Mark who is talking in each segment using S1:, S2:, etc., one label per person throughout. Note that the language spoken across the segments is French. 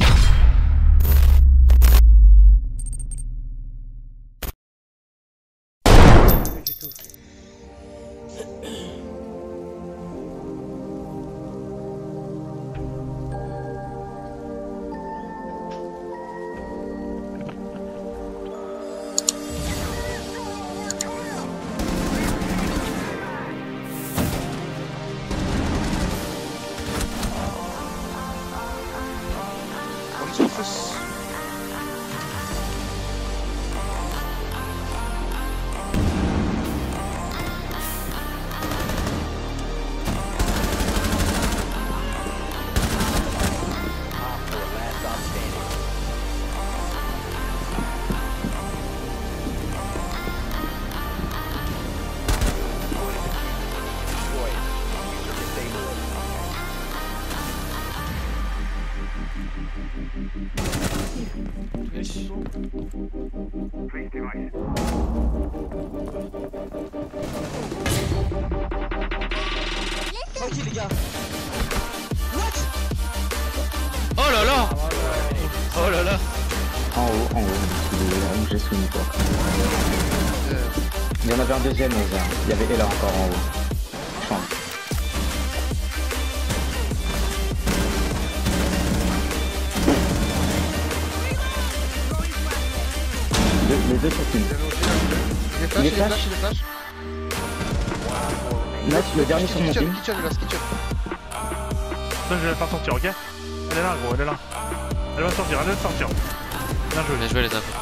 S1: you
S2: Tranquille les gars.
S3: Oh là là Oh là là
S4: En haut, en haut, j'ai soumis quoi. Il y en avait un deuxième, il y avait Ella encore en haut. Chambre. Deux- les deux sont une.
S1: Il est flash, il est
S4: flash.
S1: flash, il est flash.
S4: Nice, le dernier sur mon
S1: Kitchen,
S4: team.
S1: kitchen, là, kitchen.
S5: Non, je vais la faire sortir, ok Elle est là, gros, elle est là. Elle va sortir, elle va sortir. Bien joué.
S3: Bien joué les infos.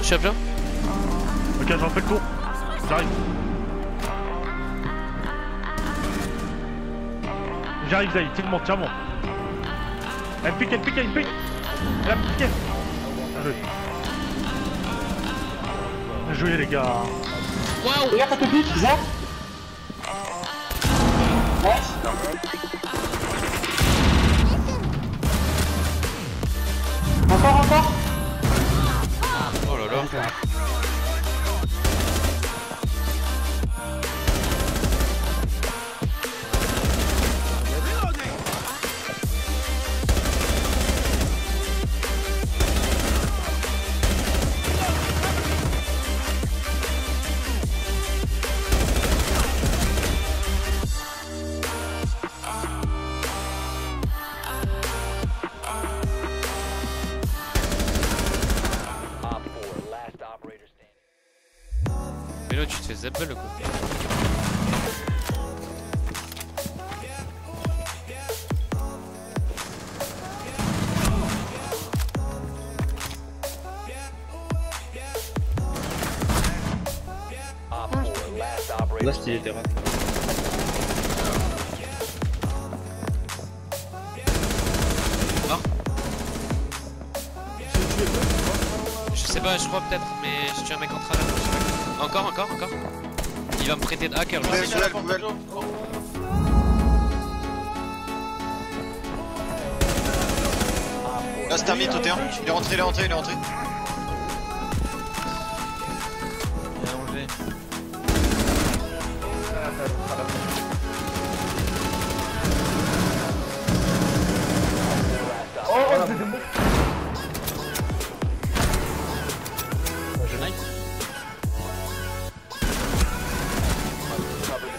S3: Je suis bien
S5: Ok, j'en fais le tour. J'arrive. J'arrive, Zay, tiens mon, tiens mon. Elle pique, elle pique, elle pique. Elle a piqué. Bien joué. Bien joué les gars.
S3: Waouh.
S6: Regarde, ça te pique, Zach. Encore, encore.
S3: Oh là là là tu te fais zappel le coup.
S4: Là, c'était était raté.
S3: Je sais pas, je crois peut-être, mais je tue un mec en je sais pas. Encore, encore, encore. Il va me prêter de hacker.
S1: poubelle, poubelle. Là, c'est au T1. Il est rentré, il est rentré, il est rentré.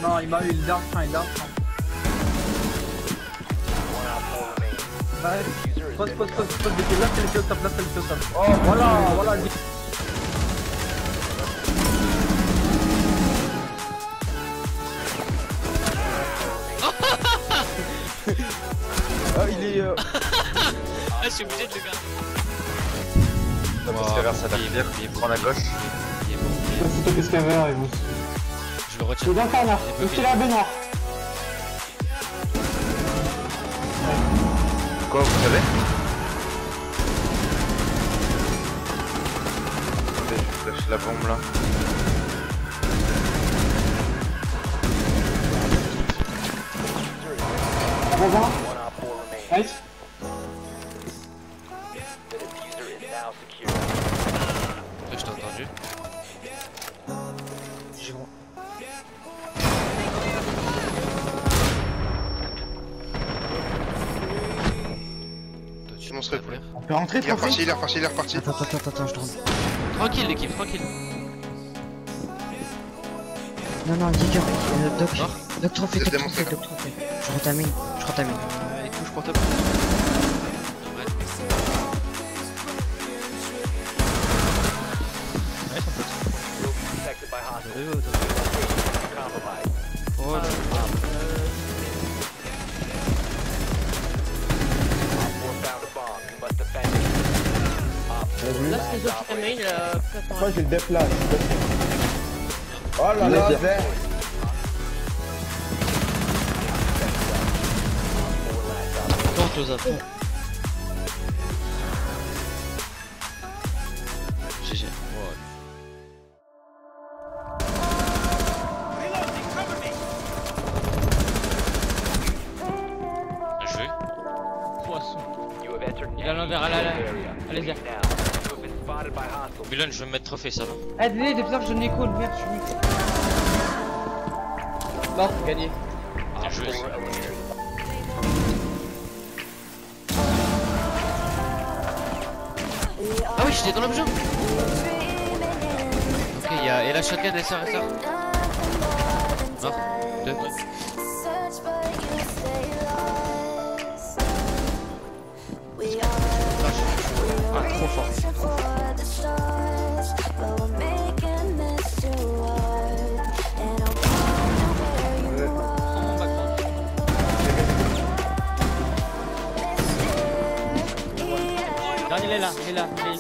S6: Non, il m'a eu le dark, enfin, il dark. Ouais, pose, pose, pose, pose, là c'est le kill top, là c'est le top. Oh, voilà, voilà. Ah, il est. Euh...
S3: Ah, je suis obligé de le garder.
S1: Que vers sa
S3: il, est- il est
S1: prend la gauche.
S3: Il est bon. il est bon.
S6: C'est toi et vous.
S3: Retiens.
S6: C'est dans corner,
S3: Il est
S6: c'est la baignoire.
S1: Quoi, vous savez Attendez, je lâche la bombe là.
S6: Revoir. Nice.
S1: Poulet.
S7: On peut rentrer,
S1: Il est reparti, il est reparti, il est reparti.
S8: Attends, attends, attends, attends, je rentre.
S3: Tranquille l'équipe, tranquille.
S8: Non, non, Digger, euh, Doc,
S3: Mort.
S8: Doc trophée,
S1: Je
S8: Doc trophée, Doc trophée. Je retamine, je retamine.
S2: Pour top.
S3: Oh Là,
S7: Moi j'ai le def là. Oh là là, vert.
S2: Tente aux affaires.
S3: GG.
S2: Poisson. Il a l'envers, allez, allez. Allez-y.
S3: Mulan, je vais me mettre trophée, ça va.
S2: Ah, désolé, depuis que je donne l'écho, merde, je suis nul. Mort, gagné.
S3: Bien joué. Ah oui, j'étais dans l'objet. Ok, il y a. Et la shotgun, elle sort, elle sort. Mort. Deux.
S2: Ah, trop fort. Il est là, il est là. Il est...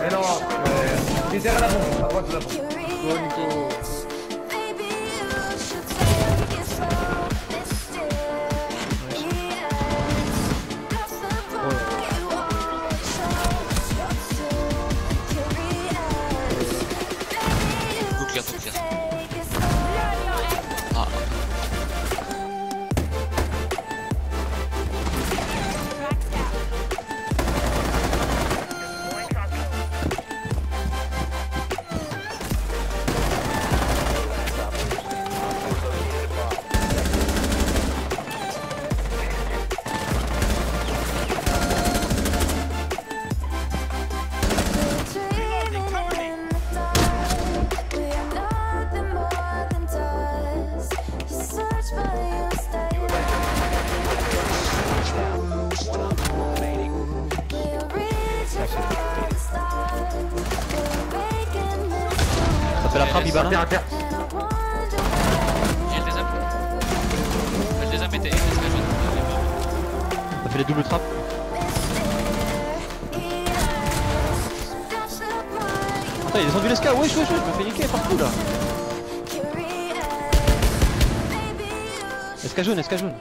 S7: Mais non, euh, il est derrière la bombe, à droite de la bombe.
S2: Fait la frappe, il
S7: À terre, à terre.
S3: J'ai des apps. Je. Est-ce que je-
S2: Ça fait les doubles trappes. Attends, il est descendu l'esca, wesh, wesh, wesh, je me fais niquer partout là. Esca jaune, esca jaune.